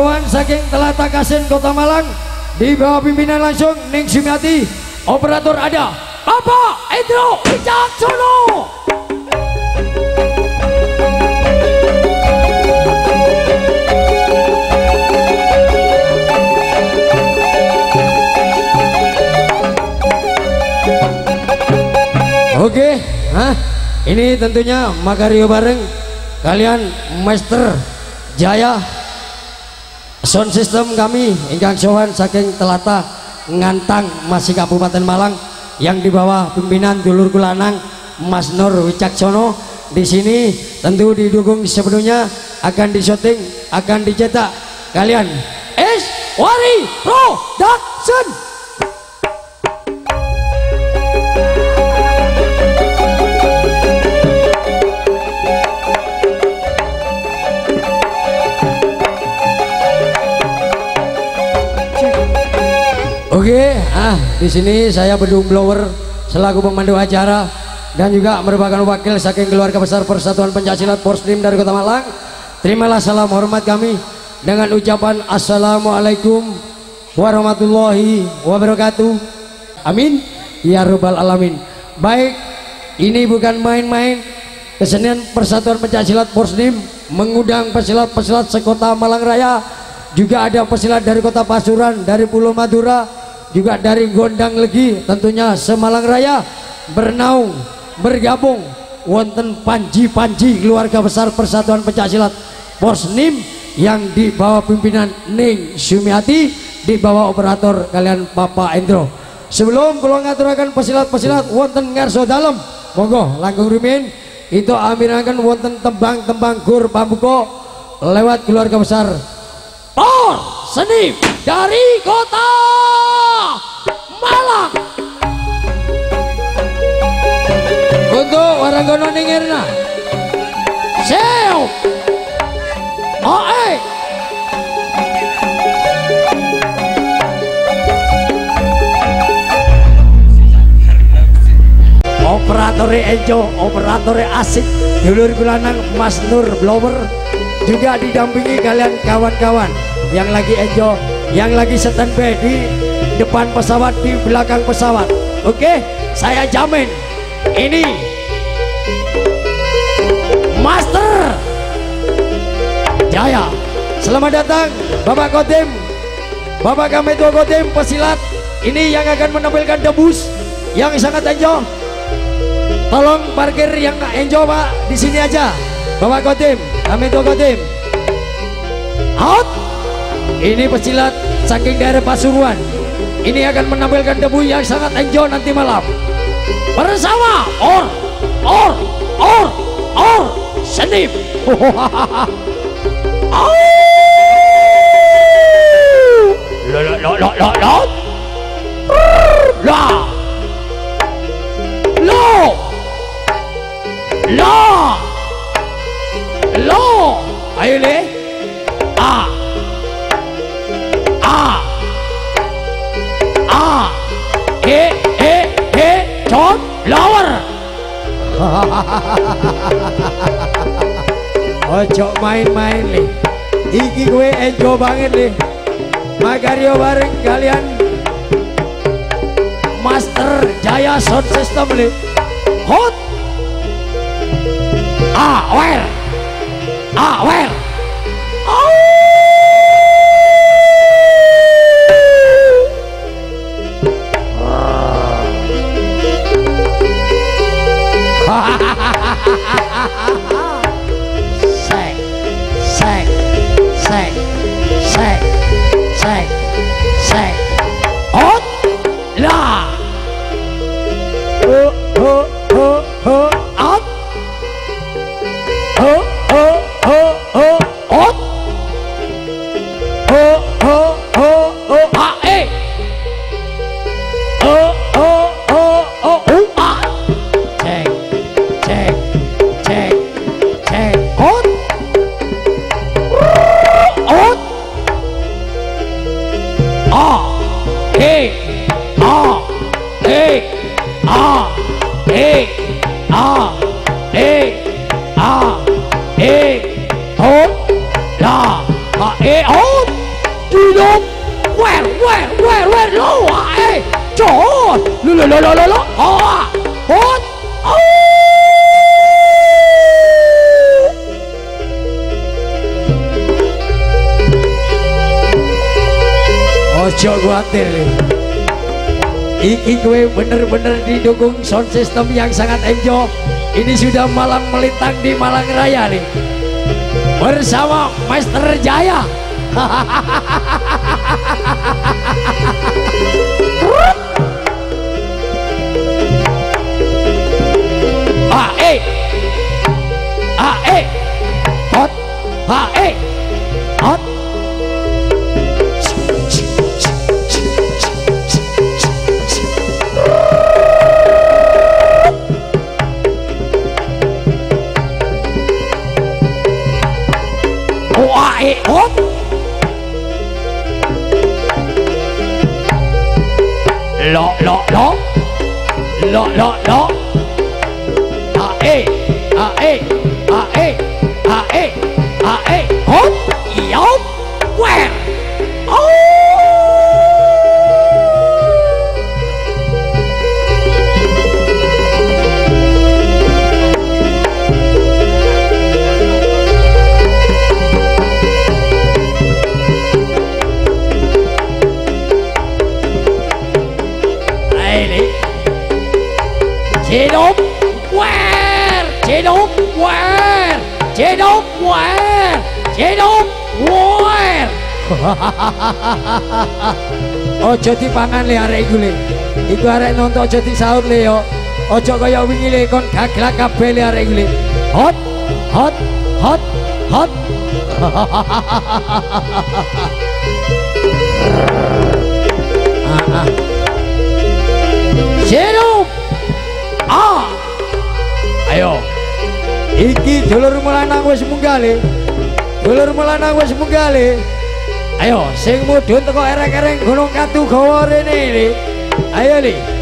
sowan saking Telata Kasin Kota Malang di bawah pimpinan langsung Ning Sumiati operator ada. Bapak Indro Wicaksono Oke, Hah? ini tentunya Makario bareng kalian Master Jaya sound system kami ingkang sowan saking Telata Ngantang masih Kabupaten Malang yang di bawah pimpinan dulur kulanang Mas Nur Wicaksono. Di sini tentu didukung sepenuhnya akan disyuting akan dicetak. Kalian Es Wari Production Oke, ah di sini saya Bedung Blower selaku pemandu acara dan juga merupakan wakil saking keluarga besar Persatuan Pencaksilat Porstrim dari Kota Malang. Terimalah salam hormat kami dengan ucapan Assalamualaikum warahmatullahi wabarakatuh. Amin. Ya Rabbal Alamin. Baik, ini bukan main-main. Kesenian Persatuan Pencaksilat Porstrim mengundang pesilat-pesilat sekota Malang Raya juga ada pesilat dari kota Pasuruan dari Pulau Madura juga dari Gondang Legi tentunya Semalang Raya bernaung bergabung wonten panji-panji keluarga besar Persatuan Pencaksilat Posnim yang di bawah pimpinan Ning Sumiati di bawah operator kalian Papa Endro. Sebelum kalau ngaturakan pesilat-pesilat wonten ngarso dalam monggo langkung rumin itu amirakan wonten tembang-tembang gur pambuko lewat keluarga besar Por Senim dari kota Malang untuk waranggono ningirna. Siap Oh eh Operatornya Enjo, operatornya asik Dulur Kulanang Mas Nur Blower Juga didampingi kalian kawan-kawan. Yang lagi Enjo, yang lagi standby di depan pesawat di belakang pesawat. Oke? Saya jamin ini master jaya. Selamat datang bapak kodim bapak kami tua kodim pesilat ini yang akan menampilkan debus yang sangat enjoy. Tolong parkir yang enjoy pak di sini aja. Bapak kodim kami tua kodim out. Ini pesilat saking daerah Pasuruan ini akan menampilkan debu yang sangat enjoy nanti malam. Bersama or or or or senip lo lo lo lo lo lo lo. Lo lo ayo le John Lower. Ojo main-main nih. Iki gue enjoy banget nih. Magario bareng kalian. Master Jaya Sound System nih. Hot. Ah where E. A. E. A. E. Ot. La. A. E. Ot. where where where where lo eh cot lo lo lo lo lo lo oh hot Ojo khawatir Iki gue bener-bener didukung sound system yang sangat enjoy Ini sudah malam melintang di Malang Raya nih. Bersama Master Jaya. Ah eh. Ah eh. Hot. Ah eh. Hot Lo lo lo. Lo lo lo Hidup Where Hidup Where Hidup Where Hidup Where Ojo dipangan le arek iku le. Iku arek nonton ojo disaur le yo. Ojo kaya wingi le kon gaglak kabeh le arek iku le. Hot hot hot hot. ah, ah. Ah! Ayo. Iki dulur melanang wis munggale. Dulur melanang wis munggale. Ayo sing mudhun teko erek-erek gunung katu gawa rene Ayo li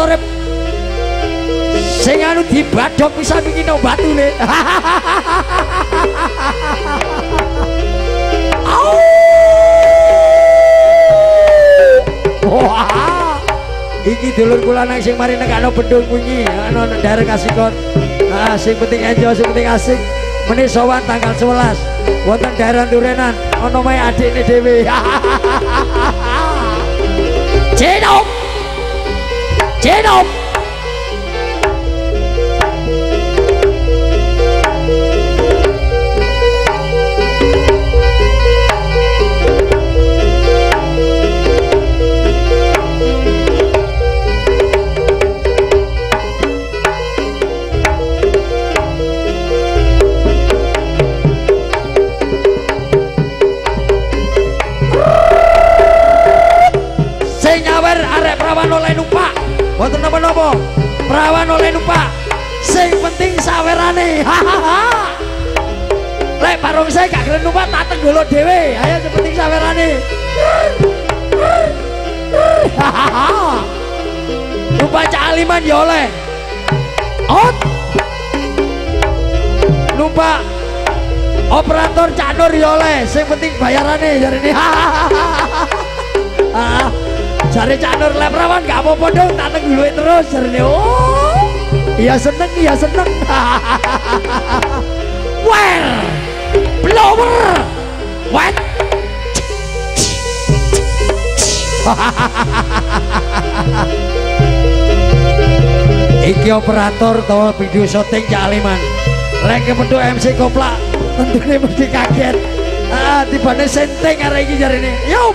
operator sing anu dibadhok pisan iki no batu le. Wah. Iki dulur kula nang sing mari nekakno bendung wingi ana daerah Kasikon. Ah sing penting enjoy sing penting asik. Meni sowan tanggal 11 wonten daerah Durenan ana mae adikne dhewe. Cedok. Cedok. sing nyawer arek prawan oleh numpak wonten napa-napa prawan oleh numpak. Sing penting sawerane. Hahaha lek barong saya gak gelem numpak tak tenggolo dhewe. Ayo sing penting sawerane. Hahaha numpak cak aliman ya oleh. Out. Numpak operator cak nur ya oleh. Sing penting bayarane jarine hahaha Jare Cak Nur Leprawan gak apa-apa dong, tak tengguluin terus jarene. Oh. Iya seneng, iya seneng. Well, blower. What? Iki operator tawa video syuting Cak Aliman. Lek kepethuk MC koplak, tentunya mesti kaget. ah senteng arek iki jarene yuk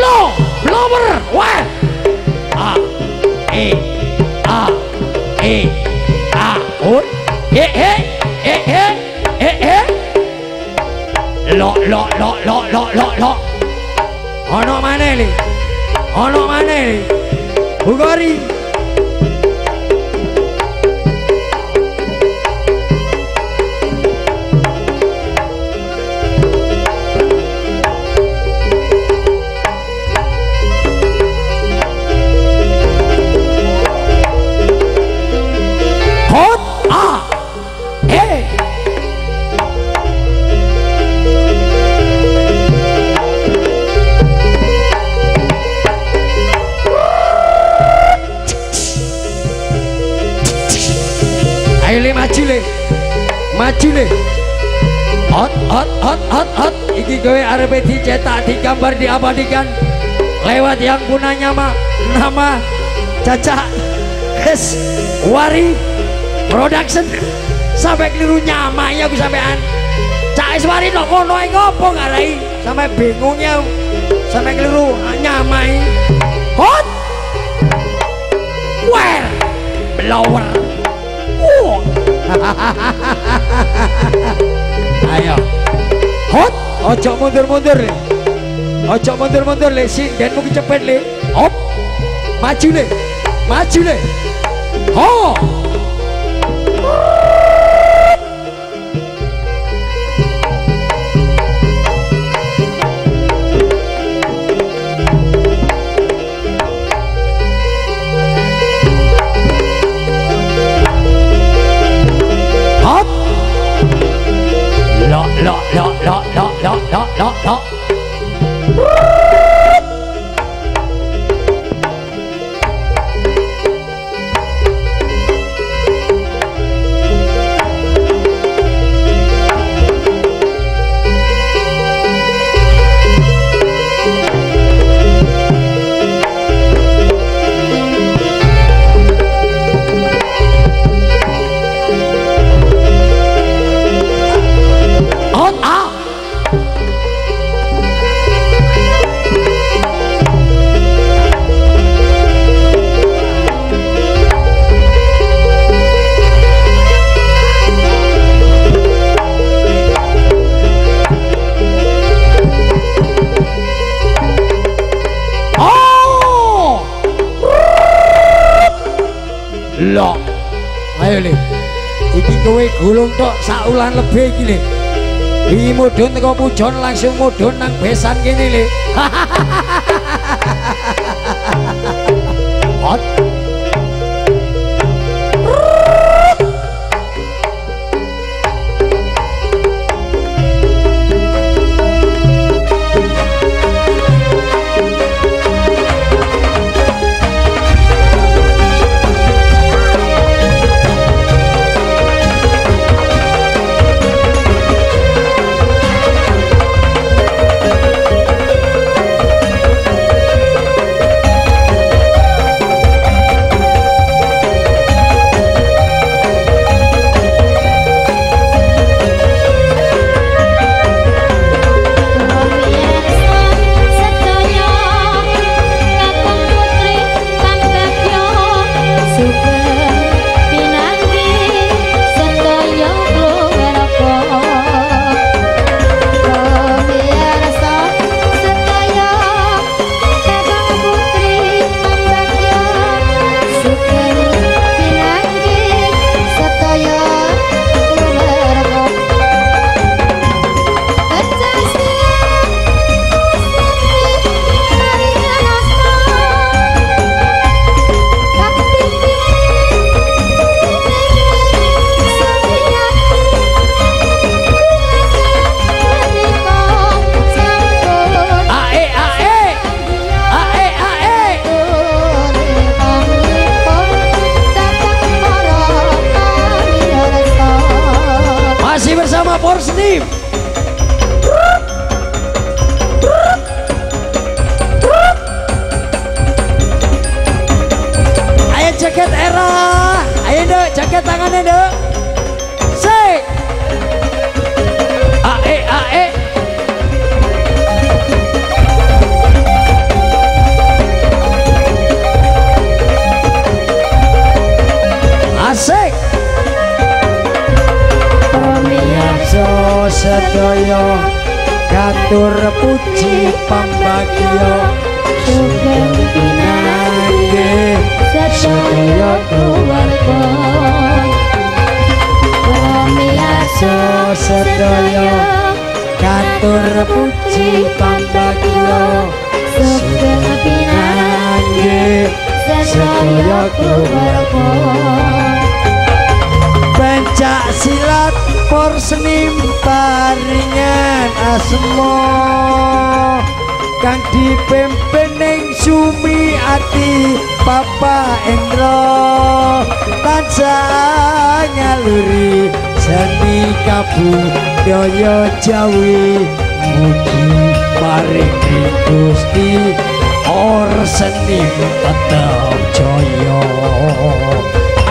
lo blower wah! A e a e a. Un he he he he he he lo lo lo lo lo lo lo ono mana li ono mana li Bugari Maju le Hot hot hot hot hot. Iki gue arep dicetak digambar diabadikan. Lewat yang punya nama Nama Caca Hes Wari Production. Sampai keliru nyama ya aku sampean. Cak Iswari no kono ngopo ngarai Sampai bingung ya Sampai keliru nyamai. Hot! Where Blower. Ayo. Hot, ojo mundur-mundur le. Ojo mundur-mundur le, sindenmu kecepet le. Hop. Maju le. Maju le. Kowe gulung tok saulan lebih iki le. Iki mudhun teko pujon langsung mudhun nang besan kene le. Hot. sedaya keluarga Pencak silat porsenim paringan asmo Kang dipimpin ning sumi ati Papa Endro Tansah ngaluri seni kabudaya Jawi. Mugi maring Gusti or seni tetap jaya.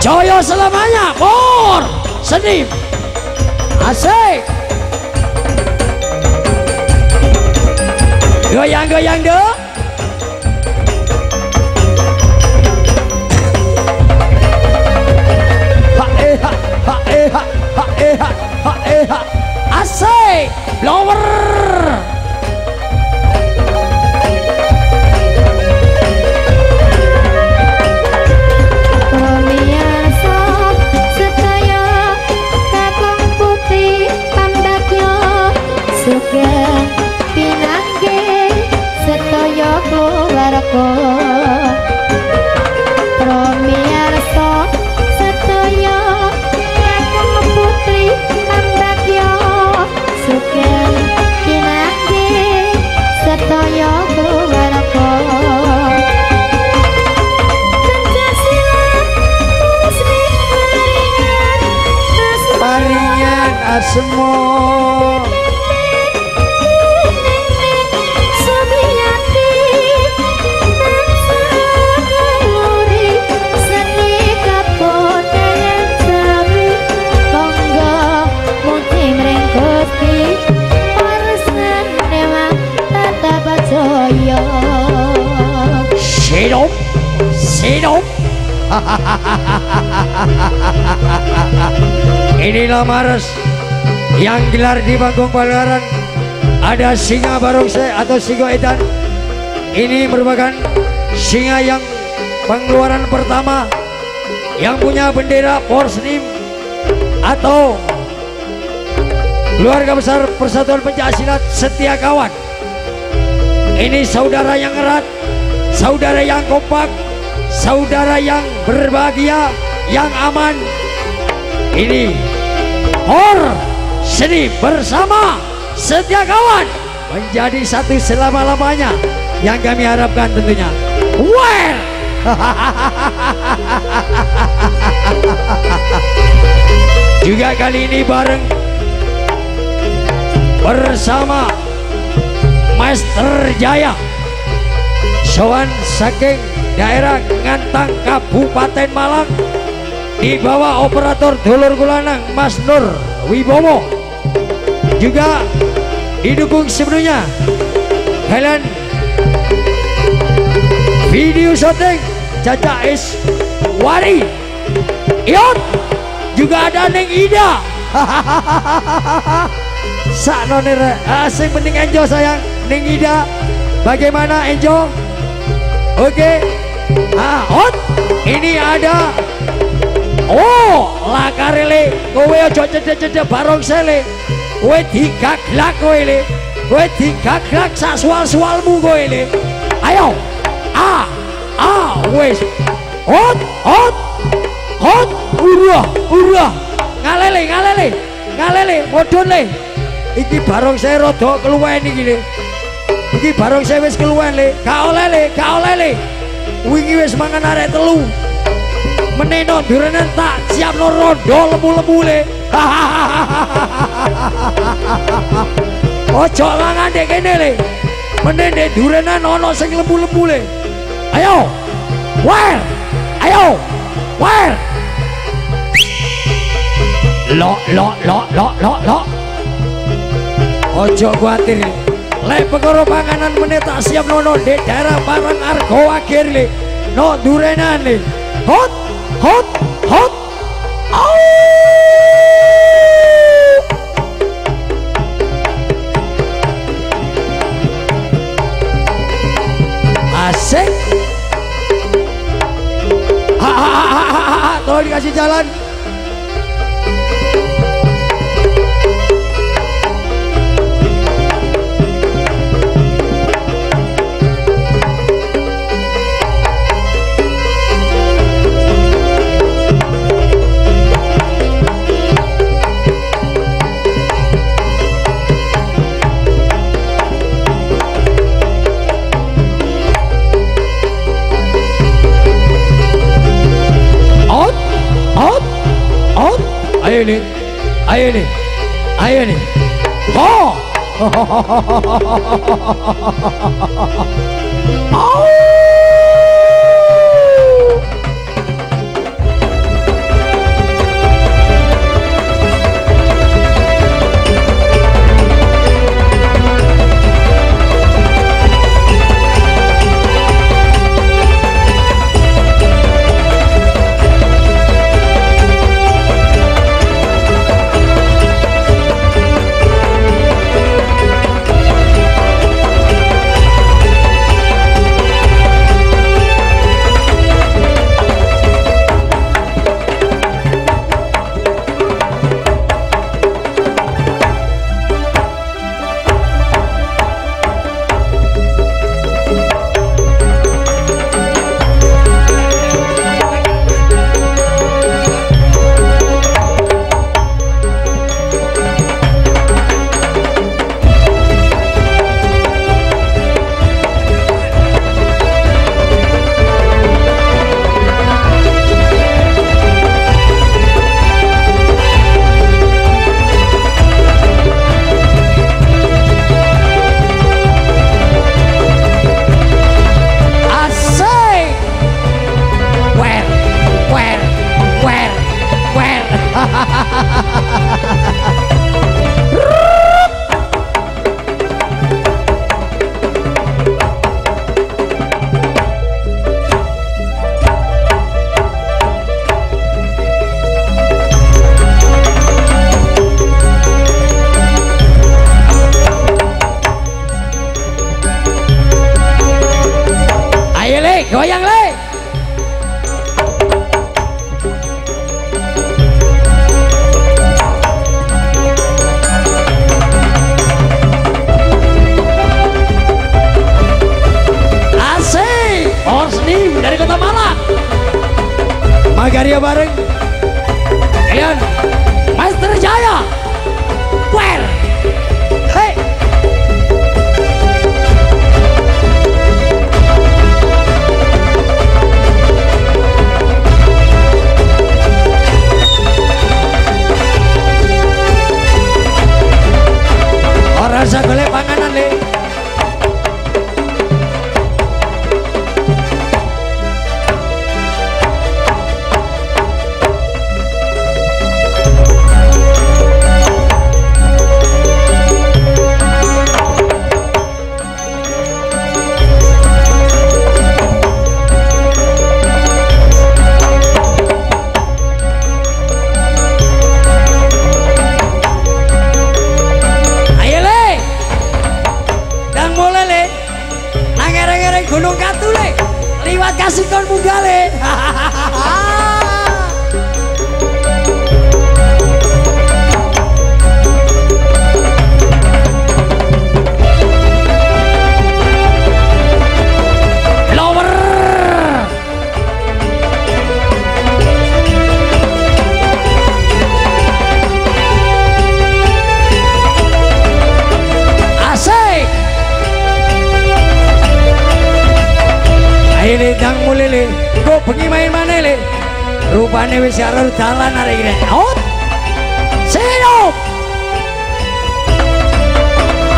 Jaya selamanya Pur Senim Asik. Goyang-goyang do. Ha eh Sinup Sinup Inilah Mares yang gelar di panggung pagelaran ada singa barongse atau singo edan. Ini merupakan singa yang pengeluaran pertama yang punya bendera Porsnim atau keluarga besar Persatuan Pencaksilat Setia Kawan. Ini saudara yang erat saudara yang kompak saudara yang berbahagia yang aman ini Hor Seni bersama Setia Kawan menjadi satu selama-lamanya yang kami harapkan tentunya. Well juga kali ini bareng bersama Master Jaya Sowan saking daerah Ngantang Kabupaten Malang di bawah operator Dulur Gulanang Mas Nur Wibowo. Juga didukung sepenuhnya kalian video syuting Caca is Wari. Iot juga ada Neng Ida. Sak nonir asing penting Enjo sayang. Neng Ida bagaimana Enjo oke ah hot ini ada Oh, lakarele kowe aja cedek-cedek barong sele. Kowe digaglak kowe le. Kowe digaglak sak sual-sualmu kowe le. Ayo. Ah, ah, wis. Hot, hot. Hot, urah, urah. Ngalele, ngalele. Ngalele, modon le. Iki barong saya rada keluwen iki le. Iki barong saya wis keluwen le. Gak oleh le, gak oleh le. Wingi wis mangan arek telu. meneno durenan tak siap no rondo lemu-lemu le ojo mangan dek kene le menene durenan ono sing lemu-lemu le ayo. Wer. Ayo. Wer. Lo lo lo lo lo lo ojo kuatir lek pegoro panganan meneta siap nono di daerah barang argo akhir li no durenan li hot hot hot asik ha ha ha ha ha ha tolong dikasih jalan ayo nih ayo nih ayo nih ho Au! Rupane wis arep dalan arek iki. Out. Siap.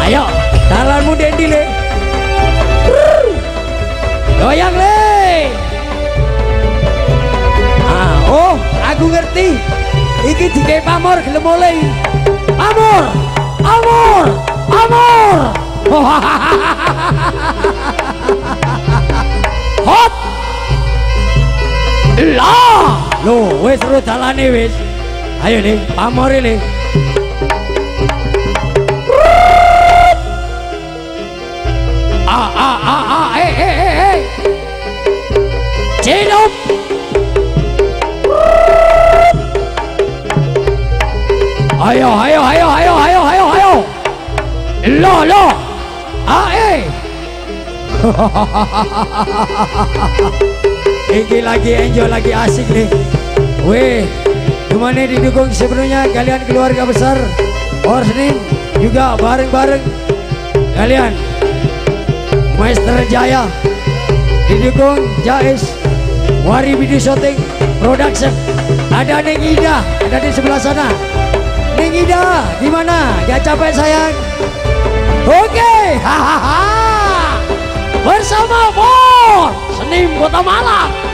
Ayo, dalanmu Dendi le. Goyang le. Ah, oh, aku ngerti. Iki dike pamor gelem mulai. Amor. Amor. Amor. Hot. Lah, lo wis ro dalane wis. Ayo nih, pamor ini. Ah ah ah ah, eh eh eh eh. Ayo, ayo, ayo, ayo, ayo, ayo, ayo. Lo, lo. Ae. Ini lagi enjoy lagi asik nih. Weh, gimana didukung? Sepenuhnya kalian keluarga besar Orsnim juga bareng-bareng. Kalian Master Jaya didukung Jais Wari Video Shooting Production. Ada Neng Ida ada di sebelah sana. Neng Ida gimana gak capek sayang? Oke hahaha. Bersama Bor Senim Kota Malang